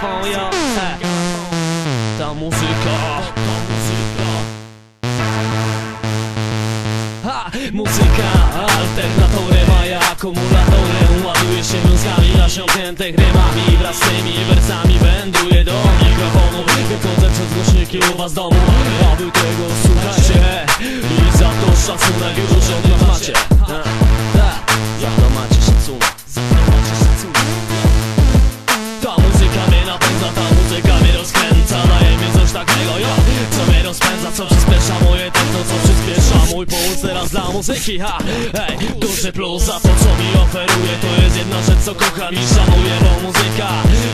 he. Ta muzyka Ta muzyka Ha! Muzyka alternatorem, a ja akumulatorem Ładuję się wiązkami nasiąkniętych rymami Wraz z tymi wersami wędruję do mikrofonu Wychodzę przez głośniki u was domu A wy tego słuchajcie I za to szacunek już od macie ha. Teraz dla muzyki, ha. Ej, duży plus za to co mi oferuje? To jest jedna rzecz co kocham i szanuję Bo muzyka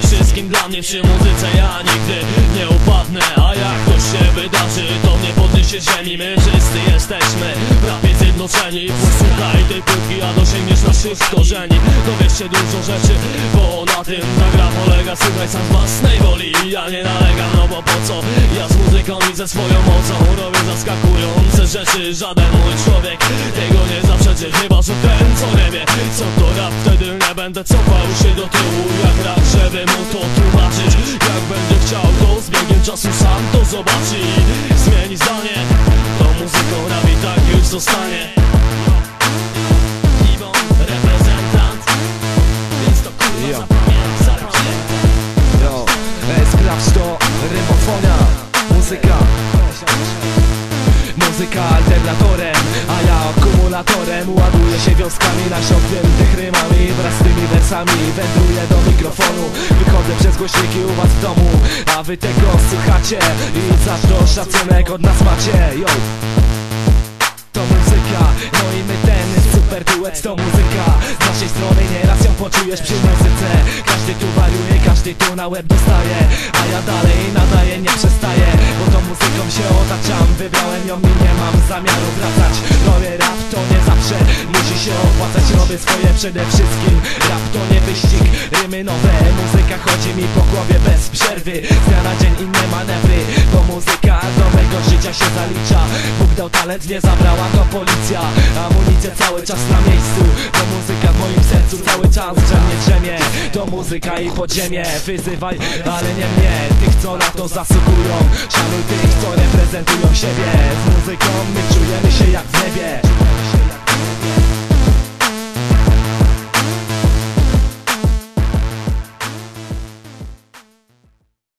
wszystkim dla mnie przy muzyce Ja nigdy nie upadnę. A jak to się wydarzy, to mnie podniesie ziemi. My wszyscy jesteśmy prawie zjednoczeni. Posłuchaj naszych korzeni Dowiesz się dużo rzeczy, bo na tym ta gra polega. Słuchaj sam z własnej woli Ja nie nalegam, no bo po co? Ja z muzyką i ze swoją mocą. Robię zaskakujące rzeczy Żaden mój człowiek tego nie zaprzeczy Chyba, że ten co nie wie Co to rap, wtedy nie będę cofał się do tyłu. Jak rak, żeby mu to tłumaczyć? Jak będzie chciał, to z biegiem czasu sam to zobaczy. Zmieni zdanie To muzyką rap i tak już zostanie Muzyka alternatorem, a ja akumulatorem. Ładuję się wiązkami nasiąkniętych rymami Wraz z tymi wersami. Wędruję do mikrofonu Wychodzę przez głośniki u was w domu. A wy tego słuchacie I za to szacunek od nas macie, yo! To muzyka, no i my ten super duet to muzyka. Z naszej strony nieraz ją poczujesz przy muzyce. Każdy tu wariuje, każdy tu na łeb dostaje A ja dalej nadaję, nie przestaję muzyką się otaczam Wybrałem ją i nie mam zamiaru wracać. Robię rap, to nie zawsze musi się opłacać. Robię swoje przede wszystkim. Rap to nie wyścig, rymy nowe. Muzyka chodzi mi po głowie bez przerwy. Z dnia na dzień inne manewry. Bo muzyka do mego życia się zalicza. Bóg dał talent, nie zabrała to policja. Amunicja cały czas na miejscu. To muzyka w moim sercu cały czas drzemie, drzemie. To muzyka i podziemie. Wyzywaj, ale nie mnie co na to zasługują. Szanuj tych co reprezentują siebie. Z muzyką my